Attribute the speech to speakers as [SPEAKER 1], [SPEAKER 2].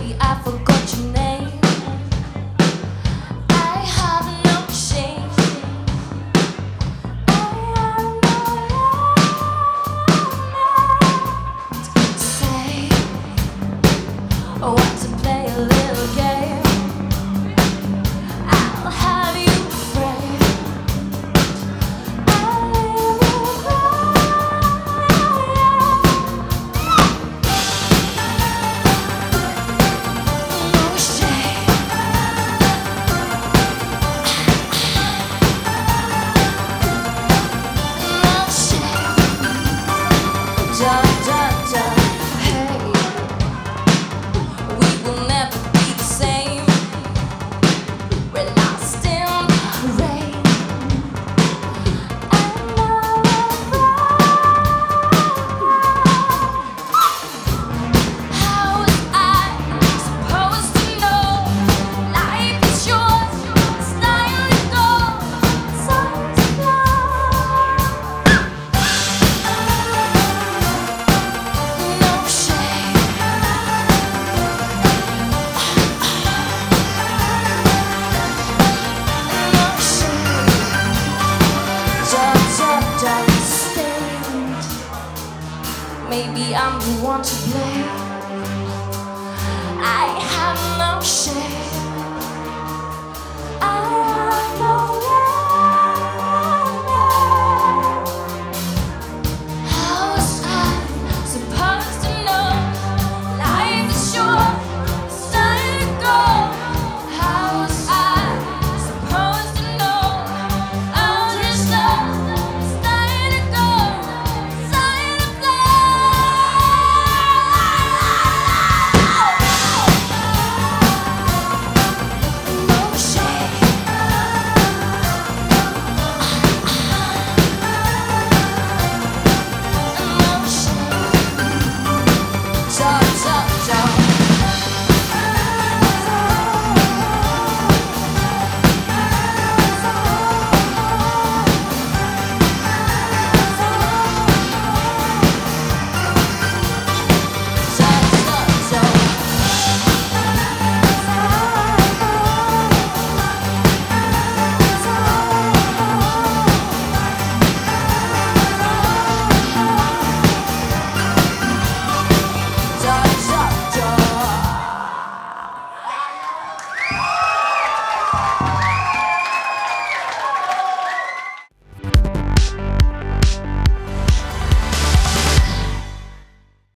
[SPEAKER 1] I forgot you name. maybe I'm the one to blame.